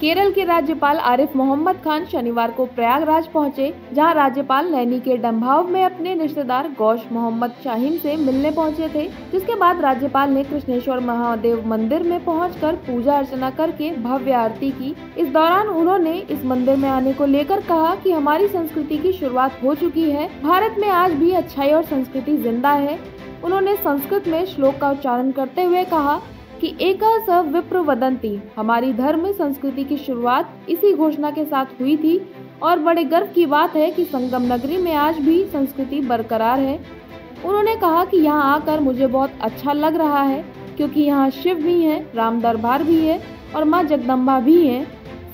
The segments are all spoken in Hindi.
केरल के राज्यपाल आरिफ मोहम्मद खान शनिवार को प्रयागराज पहुँचे, जहाँ राज्यपाल नैनी के डम्भाव में अपने रिश्तेदार गौश मोहम्मद शाहीन से मिलने पहुँचे थे, जिसके बाद राज्यपाल ने कृष्णेश्वर महादेव मंदिर में पहुंचकर पूजा अर्चना करके भव्य आरती की। इस दौरान उन्होंने इस मंदिर में आने को लेकर कहा कि हमारी संस्कृति की शुरुआत हो चुकी है, भारत में आज भी अच्छाई और संस्कृति ज़िंदा है। उन्होंने संस्कृत में श्लोक का उच्चारण करते हुए कहा कि एक स विप्र वदंती हमारी धर्म संस्कृति की शुरुआत इसी घोषणा के साथ हुई थी। और बड़े गर्व की बात है कि संगम नगरी में आज भी संस्कृति बरकरार है। उन्होंने कहा कि यहाँ आकर मुझे बहुत अच्छा लग रहा है, क्योंकि यहाँ शिव भी हैं, राम दरबार भी है और माँ जगदम्बा भी हैं।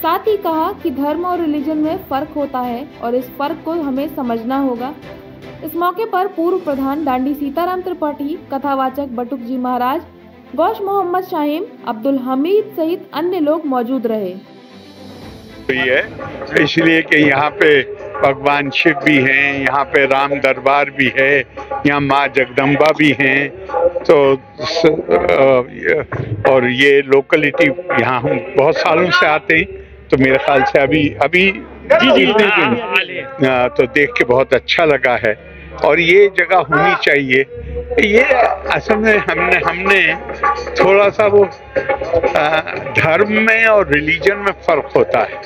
साथ ही कहा कि धर्म और रिलीजन में फ़र्क होता है और इस फ़र्क को हमें समझना होगा। इस मौके पर पूर्व प्रधान डांडी सीताराम त्रिपाठी, कथावाचक बटुक जी महाराज गौश मोहम्मद शाहिम अब्दुल हमीद सहित अन्य लोग मौजूद रहे है इसलिए कि यहाँ पे भगवान शिव भी हैं यहाँ पे राम दरबार भी है यहाँ माँ जगदम्बा भी हैं तो और ये लोकलिटी यहाँ हम बहुत सालों से आते हैं तो मेरे ख्याल से अभी अभी जी जी तो देख के बहुत अच्छा लगा है और ये जगह होनी चाहिए ये असल में हमने हमने थोड़ा सा वो धर्म में और रिलीजन में फ़र्क होता है।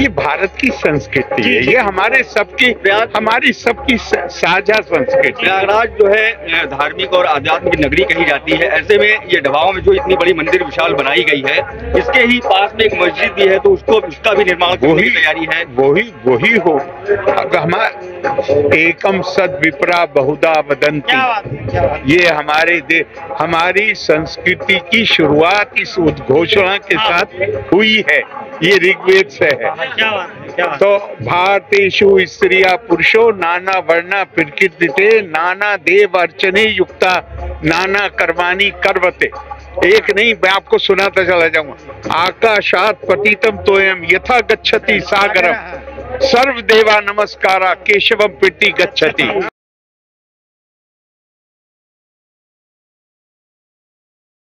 ये भारत की संस्कृति है। ये हमारे सबकी हमारी सबकी साझा संस्कृति प्रयागराज जो है धार्मिक और आध्यात्मिक नगरी कही जाती है। ऐसे में ये ढवाओं में जो इतनी बड़ी मंदिर विशाल बनाई गई है इसके ही पास में एक मस्जिद भी है तो उसको उसका भी निर्माण वही तैयारी है। वही वही हो। हमारा एकम सद विपरा बहुदा वदंती ये हमारे दे हमारी संस्कृति की शुरुआत इस उद्घोषणा के साथ हुई है। ये ऋग्वेद से है। तो भारतेशु स्त्रिया पुरुषो नाना वर्णा प्रकृति नाना देव अर्चने युक्ता नाना कर्माणी करवते। एक नहीं मैं आपको सुनाता चला जाऊँगा। आकाशात पतितम तोयम यथा गच्छति सागरम। सर्व देवा नमस्कारा केशवम पिट्टी गच्छति।